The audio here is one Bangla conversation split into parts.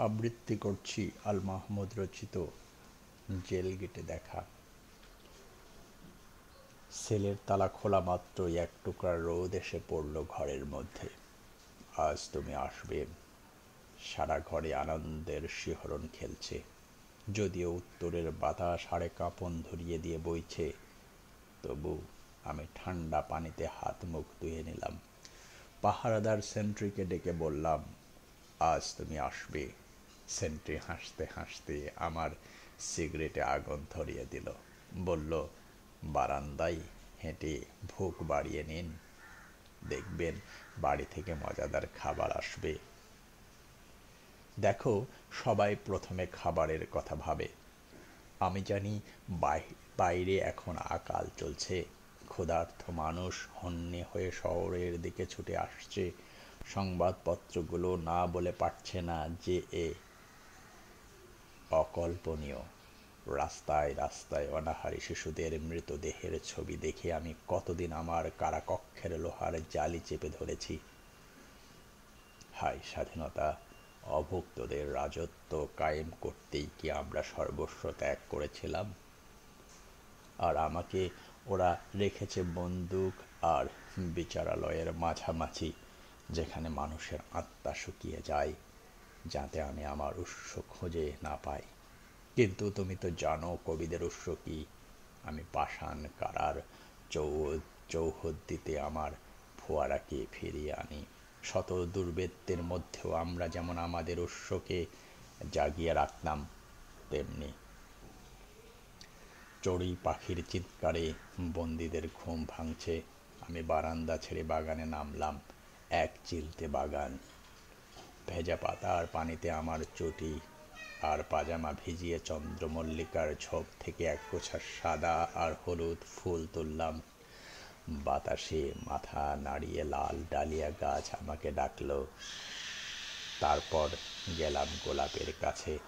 আবৃত্তি করছি আল মাহমুদ রচিত জেল গেটে দেখা। সেলের তালা খোলা মাত্রই এক টুকরা রোদ এসে পড়ল ঘরের মধ্যে। আজ তুমি আসবে। সারা ঘরে আনন্দের শিহরণ খেলছে। যদিও উত্তরের বাতাস হাড়ে কাঁপন ধরিয়ে দিয়ে বইছে, তবু আমি ঠান্ডা পানিতে হাত মুখ ধুয়ে নিলাম। পাহারাদার সেন্ট্রিকে ডেকে বললাম, আজ তুমি আসবে। সেন্ট্রি হাসতে হাসতে আমার সিগারেটে আগুন ধরিয়ে দিল। বলল, বারান্দায় হেঁটে ভোগ বাড়িয়ে নিন। দেখবেন বাড়ি থেকে মজাদার খাবার আসবে। দেখো, সবাই প্রথমে খাবারের কথা ভাবে। আমি জানি বাইরে এখন আকাল চলছে। ক্ষুধার্থ মানুষ হন্যে হয়ে শহরের দিকে ছুটে আসছে। সংবাদপত্রগুলো না বলে পারছে না যে এ অকল্পনীয়। রাস্তায় রাস্তায় অনাহারী শিশুদের মৃতদেহের ছবি দেখে আমি কতদিন আমার কারাকক্ষের লোহার জালি চেপে ধরেছি। হাই স্বাধীনতা, অভুক্তদের রাজত্ব কায়েম করতেই কি আমরা সর্বস্ব ত্যাগ করেছিলাম? আর আমাকে ওরা রেখেছে বন্দুক আর বিচারালয়ের মাঝামাঝি, যেখানে মানুষের আত্মা শুকিয়ে যায়। যাতে আমি আমার উৎস খুঁজে না পাই। কিন্তু তুমি তো জানো কবিদের উৎস কি। আমি পাষাণ কারার চৌ চৌহদ্দিতে আমার ফোয়ারাকে ফিরিয়ে আনি। শত দুর্বেদ্যের মধ্যেও আমরা যেমন আমাদের উৎসকে জাগিয়ে রাখতাম, তেমনি চড়ুই পাখির চিৎকারে বন্দীদের ঘুম ভাঙছে। আমি বারান্দা ছেড়ে বাগানে নামলাম, এক চিলতে বাগান। ভেজা পাতার পানিতে আমার চটি আর পাজামা ভিজিয়ে চন্দ্রমল্লিকার ঝোপ থেকে এক গোছা সাদা আর হলুদ ফুল তুললাম। বাতাসে মাথা নাড়িয়ে লাল ডালিয়া গাছ আমাকে ডাকলো। তারপর গেলাম গোলাপের কাছে,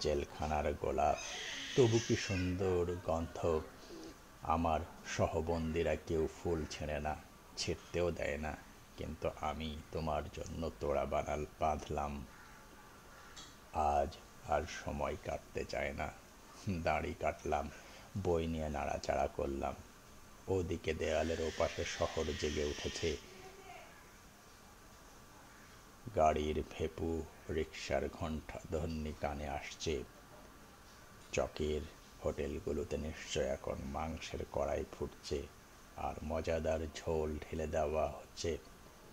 জেলখানার গোলাপ। তবু কি সুন্দর গন্ধ। আমার সহবন্দীরা কেউ ফুল ছেড়ে না, ছিঁড়তেও দেয় না। কিন্তু আমি তোমার জন্য তোড়া বানাল, বাঁধলাম। আজ আর সময় কাটতে চায় না। দাড়ি কাটলাম, বই নিয়ে নাড়াচাড়া করলাম। ওদিকে দেয়ালের ওপাশে শহর জেগে উঠেছে। গাড়ির ভেপু রিক্সার ঘণ্টা ধ্বনি কানে আসছে। চকের হোটেলগুলোতে নিশ্চয় এখন মাংসের কড়াই ফুটছে, আর মজাদার ঝোল ঢেলে দেওয়া হচ্ছে।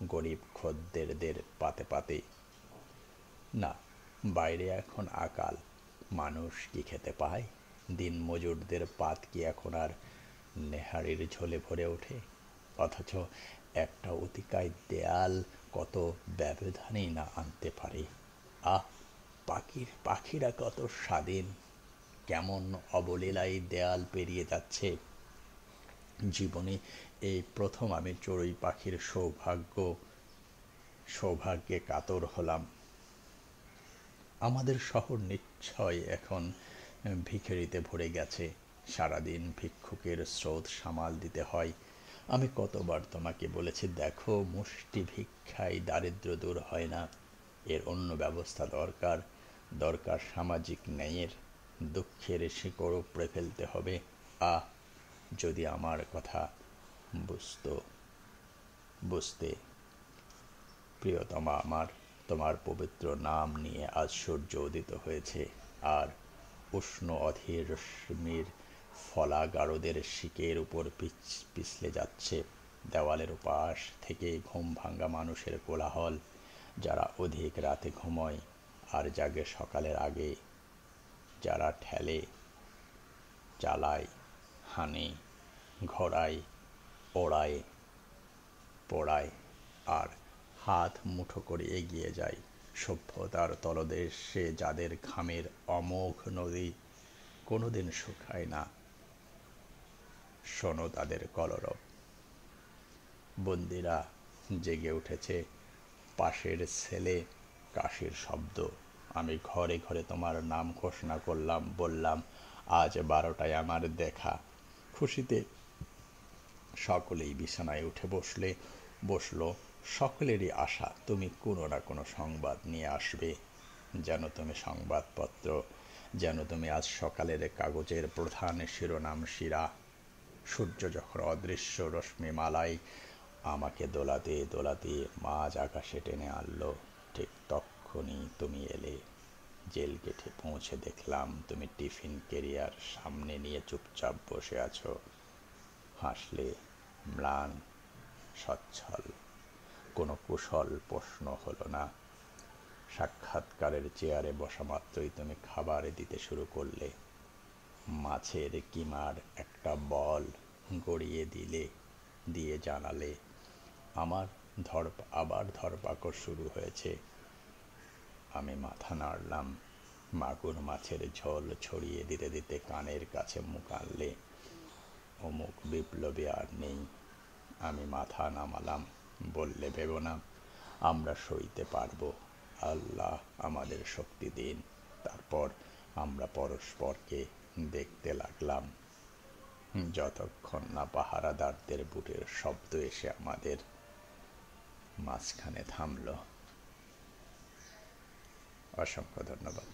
গরিব খদ্দেরদের পাতে পাতে। না, বাইরে এখন আকাল। মানুষ কি খেতে পায়? দিন মজুরদের পাত কি এখন আর নেহারির ঝোলে ভরে ওঠে? অথচ একটা অতিকায় দেয়াল কত ব্যবধানেই না আনতে পারে। আহ, পাখির, পাখিরা কত স্বাধীন। কেমন অবলীলায় দেয়াল পেরিয়ে যাচ্ছে। জীবনে এই প্রথম আমি চড়ুই পাখির সৌভাগ্য, সৌভাগ্যে কাতর হলাম। আমাদের শহর নিশ্চয় এখন ভিখেরিতে ভরে গেছে। সারাদিন ভিক্ষুকের স্রোত সামাল দিতে হয়। আমি কতবার তোমাকে বলেছি, দেখো, মুষ্টি ভিক্ষায় দারিদ্র দূর হয় না। এর অন্য ব্যবস্থা দরকার। দরকার সামাজিক ন্যায়ের। দুঃখের শিকড় উপড়ে ফেলতে হবে। আহ যদি আমার কথা বুঝত, বুঝতে। প্রিয়তমা, আমার, তোমার পবিত্র নাম নিয়ে আজ সূর্য উদিত হয়েছে। আর উষ্ণ অধীর রশ্মির ফলাগারদের শিকের উপর পিছ, পিছলে যাচ্ছে। দেওয়ালের উপাস থেকে ঘুম ভাঙ্গা মানুষের কোলাহল, যারা অধিক রাতে ঘুমোয় আর জাগে সকালের আগে। যারা ঠেলে, চালায় হানে, ঘোড়ায়, ওড়ায়, পোড়ায়, আর হাত মুঠো করে এগিয়ে যায়। সভ্যতার তলদেশে যাদের ঘামের অমোঘ নদী কোনোদিন শুকায় না। শোনো তাদের কলরব। বন্দিরা জেগে উঠেছে। পাশের ছেলে কাশির শব্দ। আমি ঘরে ঘরে তোমার নাম ঘোষণা করলাম, বললাম, আজ বারোটায় আমার দেখা। খুশিতে। সকলেই বিছানায় উঠে বসলে, বসল, সকলেরই আশা, তুমি কোনো না কোনো সংবাদ নিয়ে আসবে। যেন তুমি সংবাদপত্র, যেন তুমি আজ সকালের কাগজের প্রধান শিরোনাম শিরা। সূর্য যখন অদৃশ্য রশ্মিমালায় আমাকে দোলাতে দোলাতে মাঝ আকাশে টেনে আনলো, ঠিক তখনই তুমি এলে। জেল গেটে পৌঁছে দেখলাম তুমি টিফিন কেরিয়ার সামনে নিয়ে চুপচাপ বসে আছো। হাসলে ম্লান, সচ্ছল, কোনো কুশল প্রশ্ন হলো না। সাক্ষাৎকারের চেয়ারে বসা মাত্রই তুমি খাবার দিতে শুরু করলে। মাছের কিমার একটা বল গড়িয়ে দিলে, দিয়ে জানালে, আমার ধর আবার ধরপাকড় শুরু হয়েছে। আমি মাথা নাড়লাম। মাগুর মাছের ঝোল ছড়িয়ে দিতে দিতে কানের কাছে মুখ আনলে। অমুক বিপ্লবী আর নেই। আমি মাথা নামালাম। বললে, ভেবো না, আমরা সইতে পারব। আল্লাহ আমাদের শক্তি দিন। তারপর আমরা পরস্পরকে দেখতে লাগলাম। যতক্ষণ না পাহারাদারদের বুটের শব্দ এসে আমাদের মাঝখানে থামল। অসংখ্য ধন্যবাদ